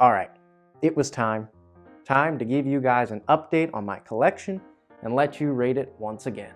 All right, it was time. Time to give you guys an update on my collection and let you rate it once again.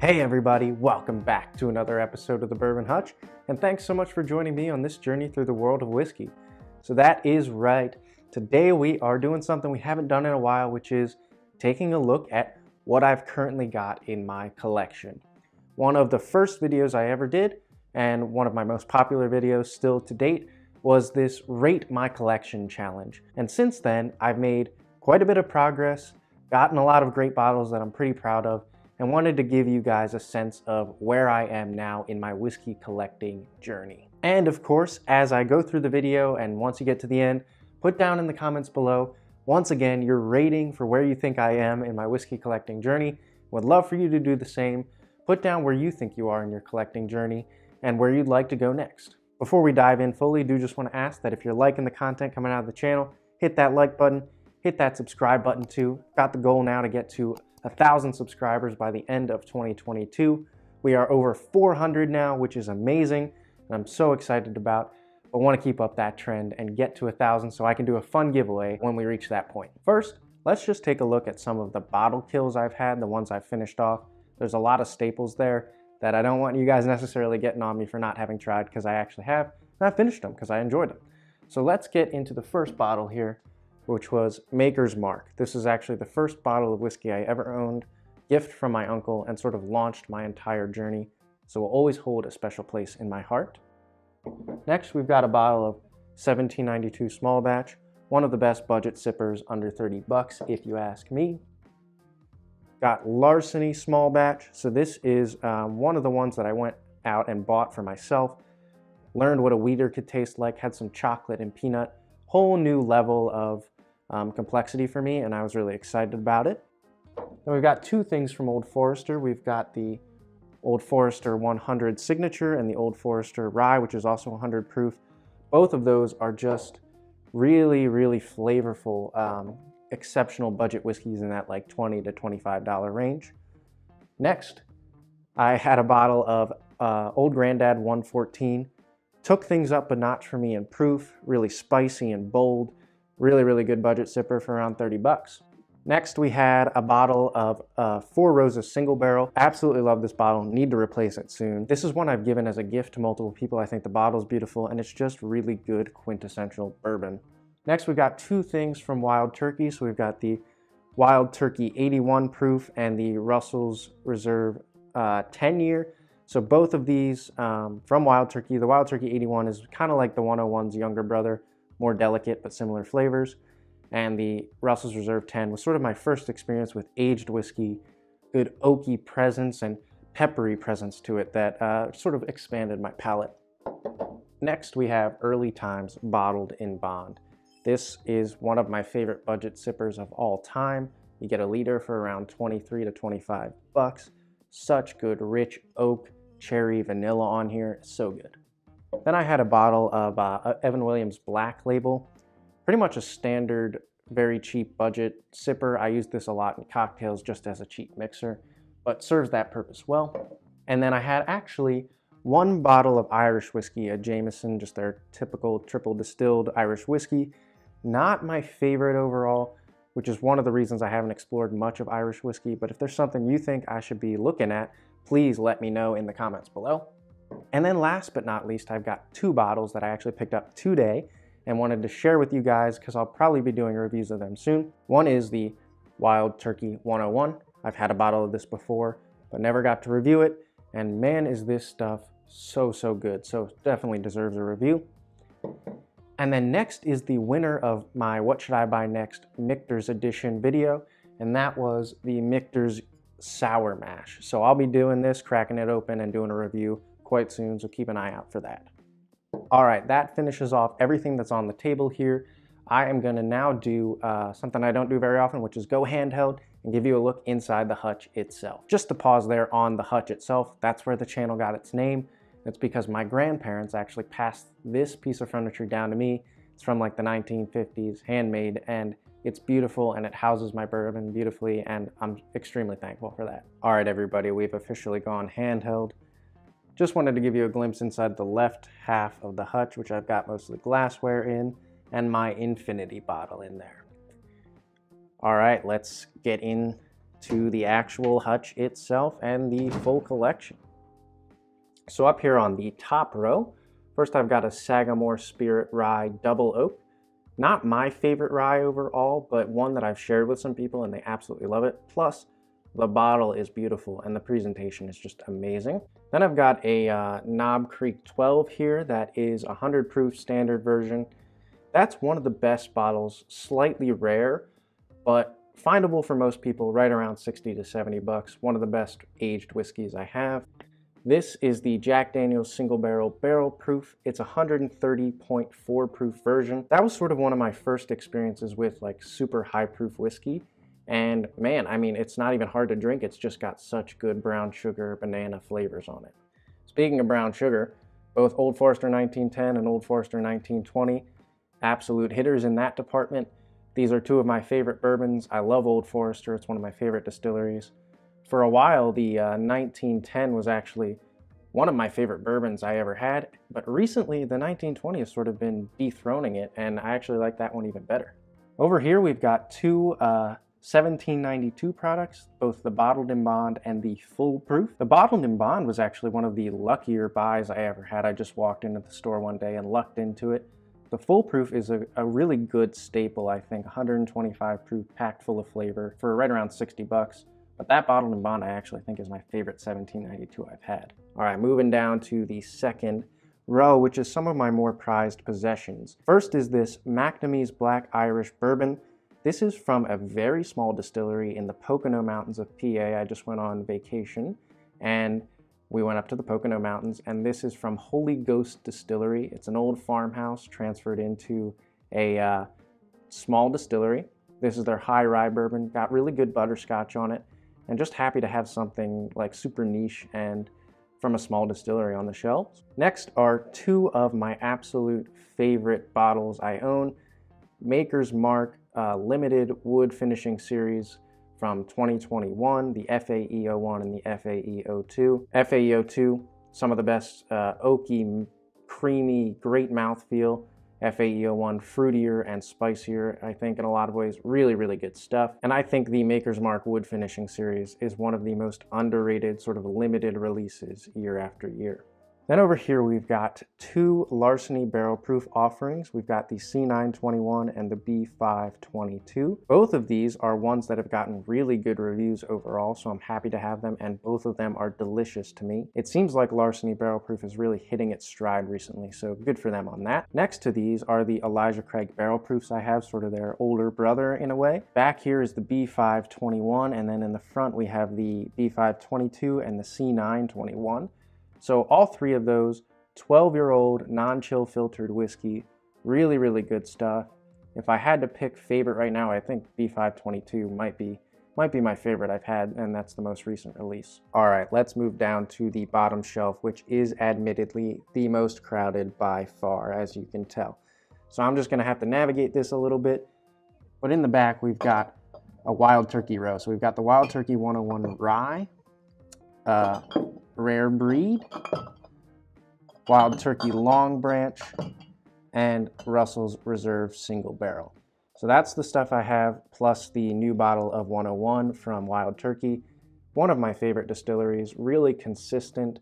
Hey everybody, welcome back to another episode of the Bourbon Hutch, and thanks so much for joining me on this journey through the world of whiskey. So that is right. Today we are doing something we haven't done in a while, which is taking a look at what I've currently got in my collection. One of the first videos I ever did, and one of my most popular videos still to date, was this Rate My Collection challenge. And since then, I've made quite a bit of progress, gotten a lot of great bottles that I'm pretty proud of, and wanted to give you guys a sense of where I am now in my whiskey collecting journey. And of course, as I go through the video and once you get to the end, put down in the comments below, once again, your rating for where you think I am in my whiskey collecting journey. Would love for you to do the same. Put down where you think you are in your collecting journey and where you'd like to go next. Before we dive in fully, do just want to ask that if you're liking the content coming out of the channel, hit that like button, hit that subscribe button too. Got the goal now to get to a thousand subscribers by the end of 2022. We are over 400 now, which is amazing, and I'm so excited about. But want to keep up that trend and get to a thousand so I can do a fun giveaway when we reach that point. First, let's just take a look at some of the bottle kills I've had, the ones I've finished off. There's a lot of staples there that I don't want you guys necessarily getting on me for not having tried because I actually have, and I finished them because I enjoyed them. So let's get into the first bottle here, which was Maker's Mark. This is actually the first bottle of whiskey I ever owned, gift from my uncle, and sort of launched my entire journey. So will always hold a special place in my heart. Next, we've got a bottle of 1792 small batch, one of the best budget sippers under 30 bucks if you ask me. Got Larceny small batch. So this is um, one of the ones that I went out and bought for myself. Learned what a wheater could taste like, had some chocolate and peanut. Whole new level of um, complexity for me and I was really excited about it. Then we've got two things from Old Forester. We've got the Old Forester 100 Signature and the Old Forester Rye, which is also 100 proof. Both of those are just really, really flavorful um, exceptional budget whiskeys in that like 20 to $25 range. Next, I had a bottle of uh, Old Grandad 114. Took things up a notch for me in proof, really spicy and bold. Really, really good budget sipper for around 30 bucks. Next, we had a bottle of uh, Four Roses Single Barrel. Absolutely love this bottle, need to replace it soon. This is one I've given as a gift to multiple people. I think the bottle's beautiful and it's just really good quintessential bourbon. Next, we've got two things from Wild Turkey. So we've got the Wild Turkey 81 proof and the Russell's Reserve uh, 10 year. So both of these um, from Wild Turkey. The Wild Turkey 81 is kind of like the 101's younger brother, more delicate but similar flavors. And the Russell's Reserve 10 was sort of my first experience with aged whiskey, good oaky presence and peppery presence to it that uh, sort of expanded my palate. Next, we have Early Times Bottled in Bond. This is one of my favorite budget sippers of all time. You get a liter for around 23 to 25 bucks. Such good rich oak, cherry, vanilla on here, so good. Then I had a bottle of uh, Evan Williams Black Label. Pretty much a standard, very cheap budget sipper. I use this a lot in cocktails just as a cheap mixer, but serves that purpose well. And then I had actually one bottle of Irish whiskey, a Jameson, just their typical triple distilled Irish whiskey. Not my favorite overall, which is one of the reasons I haven't explored much of Irish whiskey, but if there's something you think I should be looking at, please let me know in the comments below. And then last but not least, I've got two bottles that I actually picked up today and wanted to share with you guys because I'll probably be doing reviews of them soon. One is the Wild Turkey 101. I've had a bottle of this before, but never got to review it. And man, is this stuff so, so good. So definitely deserves a review. And then next is the winner of my What Should I Buy Next Michter's Edition video, and that was the Michter's Sour Mash. So I'll be doing this, cracking it open and doing a review quite soon, so keep an eye out for that. All right, that finishes off everything that's on the table here. I am gonna now do uh, something I don't do very often, which is go handheld and give you a look inside the hutch itself. Just to pause there on the hutch itself, that's where the channel got its name. It's because my grandparents actually passed this piece of furniture down to me. It's from like the 1950s, handmade, and it's beautiful and it houses my bourbon beautifully, and I'm extremely thankful for that. All right, everybody, we've officially gone handheld. Just wanted to give you a glimpse inside the left half of the hutch, which I've got most of the glassware in, and my infinity bottle in there. All right, let's get into the actual hutch itself and the full collection. So up here on the top row, first I've got a Sagamore Spirit Rye Double Oak. Not my favorite rye overall, but one that I've shared with some people and they absolutely love it. Plus, the bottle is beautiful and the presentation is just amazing. Then I've got a uh, Knob Creek 12 here that is a 100 proof standard version. That's one of the best bottles, slightly rare, but findable for most people right around 60 to 70 bucks. One of the best aged whiskeys I have. This is the Jack Daniels single barrel barrel proof. It's a 130.4 proof version. That was sort of one of my first experiences with like super high proof whiskey. And man, I mean, it's not even hard to drink. It's just got such good brown sugar banana flavors on it. Speaking of brown sugar, both Old Forester 1910 and Old Forester 1920, absolute hitters in that department. These are two of my favorite bourbons. I love Old Forester. It's one of my favorite distilleries for a while, the uh, 1910 was actually one of my favorite bourbons I ever had, but recently the 1920 has sort of been dethroning it, and I actually like that one even better. Over here, we've got two uh, 1792 products, both the bottled in bond and the full proof. The bottled in bond was actually one of the luckier buys I ever had. I just walked into the store one day and lucked into it. The full proof is a, a really good staple, I think, 125 proof, packed full of flavor for right around 60 bucks. But that bottled in bond I actually think is my favorite 1792 I've had. All right, moving down to the second row, which is some of my more prized possessions. First is this McNamee's Black Irish Bourbon. This is from a very small distillery in the Pocono Mountains of PA. I just went on vacation and we went up to the Pocono Mountains and this is from Holy Ghost Distillery. It's an old farmhouse transferred into a uh, small distillery. This is their high rye bourbon, got really good butterscotch on it and just happy to have something like super niche and from a small distillery on the shelves. Next are two of my absolute favorite bottles I own. Maker's Mark uh, Limited Wood Finishing Series from 2021, the FAE01 and the FAE02. FAE02, some of the best uh, oaky, creamy, great mouthfeel FAE01 fruitier and spicier, I think in a lot of ways, really, really good stuff. And I think the Maker's Mark wood finishing series is one of the most underrated sort of limited releases year after year. Then over here we've got two Larceny barrel proof offerings. We've got the C921 and the B522. Both of these are ones that have gotten really good reviews overall, so I'm happy to have them, and both of them are delicious to me. It seems like Larceny barrel proof is really hitting its stride recently, so good for them on that. Next to these are the Elijah Craig barrel proofs I have, sort of their older brother in a way. Back here is the B521, and then in the front we have the B522 and the C921. So all three of those, 12-year-old non-chill filtered whiskey, really, really good stuff. If I had to pick favorite right now, I think B522 might be might be my favorite I've had, and that's the most recent release. All right, let's move down to the bottom shelf, which is admittedly the most crowded by far, as you can tell. So I'm just gonna have to navigate this a little bit. But in the back, we've got a Wild Turkey row. So we've got the Wild Turkey 101 Rye, uh, Rare Breed, Wild Turkey Long Branch, and Russell's Reserve Single Barrel. So that's the stuff I have, plus the new bottle of 101 from Wild Turkey. One of my favorite distilleries, really consistent,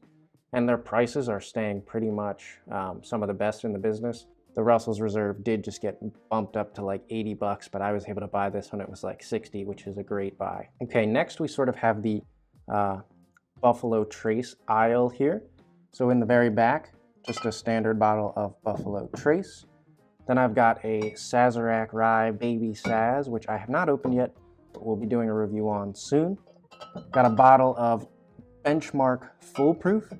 and their prices are staying pretty much um, some of the best in the business. The Russell's Reserve did just get bumped up to like 80 bucks, but I was able to buy this when it was like 60, which is a great buy. Okay, next we sort of have the uh, Buffalo Trace aisle here. So in the very back, just a standard bottle of Buffalo Trace. Then I've got a Sazerac Rye Baby Saz, which I have not opened yet, but we'll be doing a review on soon. Got a bottle of Benchmark Full Proof,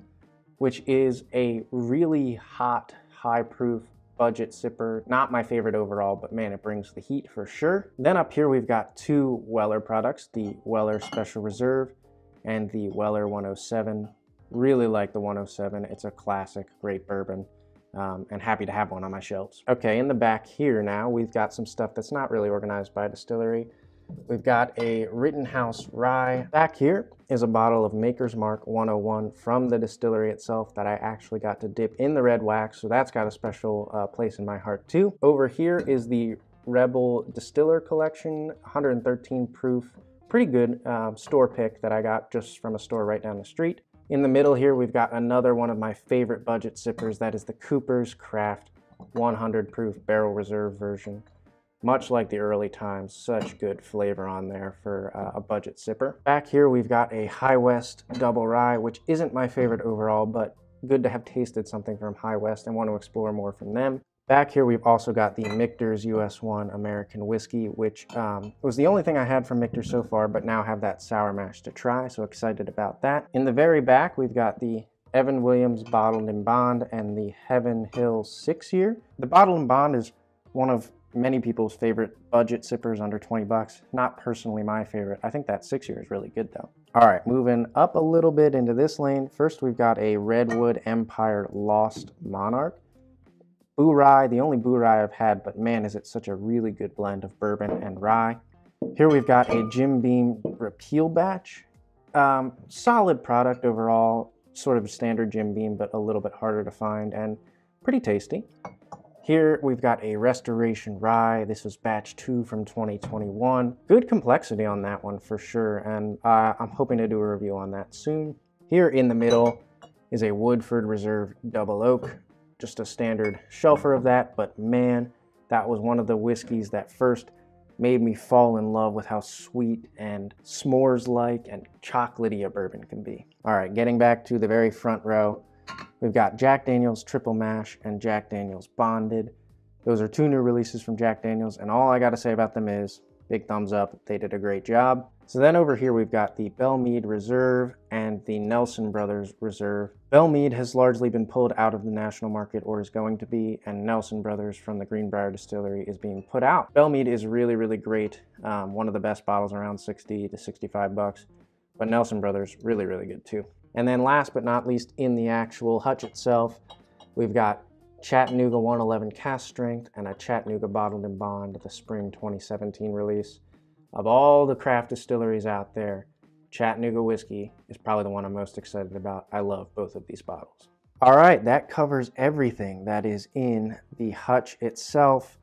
which is a really hot, high proof budget sipper. Not my favorite overall, but man, it brings the heat for sure. Then up here, we've got two Weller products, the Weller Special Reserve and the Weller 107. Really like the 107. It's a classic, great bourbon. Um, and happy to have one on my shelves. Okay, in the back here now, we've got some stuff that's not really organized by distillery. we've got a Rittenhouse Rye. Back here is a bottle of Maker's Mark 101 from the distillery itself that I actually got to dip in the red wax, so that's got a special uh, place in my heart too. Over here is the Rebel Distiller Collection, 113 proof. Pretty good um, store pick that I got just from a store right down the street. In the middle here, we've got another one of my favorite budget sippers. That is the Cooper's Craft 100 proof barrel reserve version. Much like the early times, such good flavor on there for uh, a budget sipper. Back here, we've got a High West Double Rye, which isn't my favorite overall, but good to have tasted something from High West and want to explore more from them. Back here, we've also got the Michter's US1 American Whiskey, which um, was the only thing I had from Michter so far, but now have that sour mash to try, so excited about that. In the very back, we've got the Evan Williams Bottled in Bond and the Heaven Hill 6 year. The Bottled in Bond is one of many people's favorite budget sippers under 20 bucks. Not personally my favorite. I think that 6 year is really good though. All right, moving up a little bit into this lane. First, we've got a Redwood Empire Lost Monarch. Bourye, the only Bourye I've had, but man, is it such a really good blend of bourbon and rye. Here we've got a Jim Beam Repeal Batch. Um, solid product overall, sort of standard Jim Beam, but a little bit harder to find and pretty tasty. Here we've got a Restoration Rye. This was batch two from 2021. Good complexity on that one for sure, and uh, I'm hoping to do a review on that soon. Here in the middle is a Woodford Reserve Double Oak just a standard shelfer of that, but man, that was one of the whiskeys that first made me fall in love with how sweet and s'mores-like and chocolatey a bourbon can be. All right, getting back to the very front row, we've got Jack Daniels Triple Mash and Jack Daniels Bonded. Those are two new releases from Jack Daniels, and all I gotta say about them is big thumbs up, they did a great job. So then over here we've got the Belle Meade Reserve and the Nelson Brothers Reserve. Belle Meade has largely been pulled out of the national market or is going to be, and Nelson Brothers from the Greenbrier Distillery is being put out. Belle Meade is really, really great. Um, one of the best bottles around 60 to 65 bucks, but Nelson Brothers really, really good too. And then last but not least in the actual hutch itself, we've got Chattanooga 111 cask strength and a Chattanooga bottled in bond, the spring 2017 release. Of all the craft distilleries out there, Chattanooga whiskey is probably the one I'm most excited about. I love both of these bottles. All right, that covers everything that is in the hutch itself.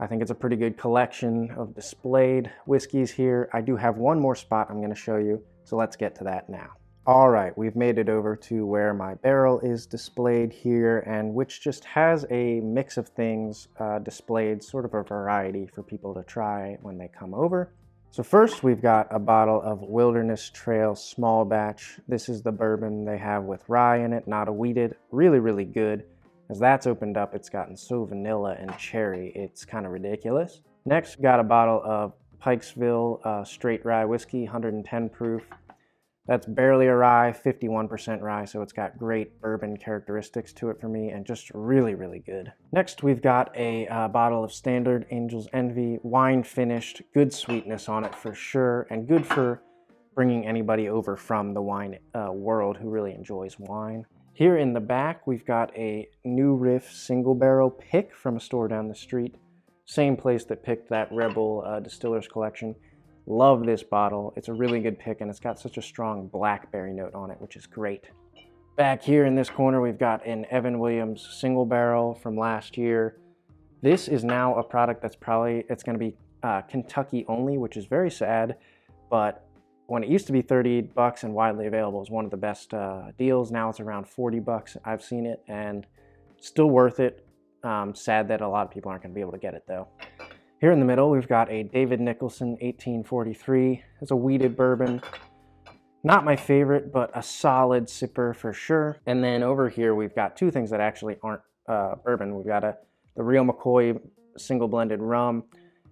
I think it's a pretty good collection of displayed whiskeys here. I do have one more spot I'm going to show you, so let's get to that now. All right, we've made it over to where my barrel is displayed here and which just has a mix of things uh, displayed, sort of a variety for people to try when they come over. So first we've got a bottle of Wilderness Trail Small Batch. This is the bourbon they have with rye in it, not a wheated. Really, really good. As that's opened up, it's gotten so vanilla and cherry, it's kind of ridiculous. Next, got a bottle of Pikesville uh, Straight Rye Whiskey, 110 proof. That's barely a rye, 51% rye, so it's got great bourbon characteristics to it for me and just really, really good. Next, we've got a uh, bottle of Standard Angel's Envy, wine finished, good sweetness on it for sure, and good for bringing anybody over from the wine uh, world who really enjoys wine. Here in the back, we've got a New Riff single barrel pick from a store down the street. Same place that picked that Rebel uh, Distillers Collection. Love this bottle. It's a really good pick and it's got such a strong blackberry note on it, which is great. Back here in this corner, we've got an Evan Williams single barrel from last year. This is now a product that's probably, it's gonna be uh, Kentucky only, which is very sad, but when it used to be 30 bucks and widely available, is one of the best uh, deals. Now it's around 40 bucks. I've seen it and still worth it. Um, sad that a lot of people aren't gonna be able to get it though. Here in the middle, we've got a David Nicholson 1843. It's a wheated bourbon. Not my favorite, but a solid sipper for sure. And then over here, we've got two things that actually aren't uh, bourbon. We've got a the Real McCoy single blended rum,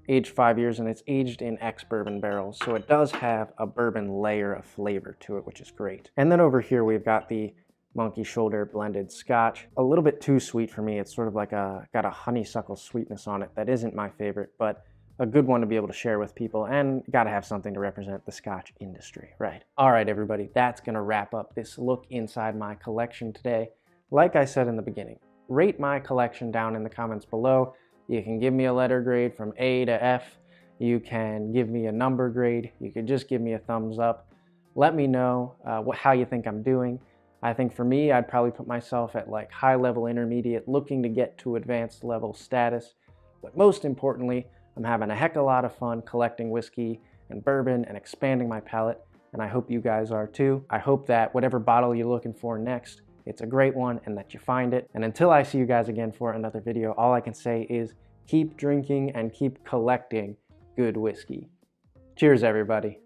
aged five years, and it's aged in ex-bourbon barrels. So it does have a bourbon layer of flavor to it, which is great. And then over here, we've got the Monkey Shoulder blended scotch. A little bit too sweet for me. It's sort of like a, got a honeysuckle sweetness on it. That isn't my favorite, but a good one to be able to share with people and gotta have something to represent the scotch industry, right? All right, everybody, that's gonna wrap up this look inside my collection today. Like I said in the beginning, rate my collection down in the comments below. You can give me a letter grade from A to F, You can give me a number grade. You can just give me a thumbs up. Let me know uh, what, how you think I'm doing. I think for me, I'd probably put myself at like high level intermediate, looking to get to advanced level status. But most importantly, I'm having a heck of a lot of fun collecting whiskey and bourbon and expanding my palate, and I hope you guys are too. I hope that whatever bottle you're looking for next, it's a great one and that you find it. And until I see you guys again for another video, all I can say is keep drinking and keep collecting good whiskey. Cheers, everybody.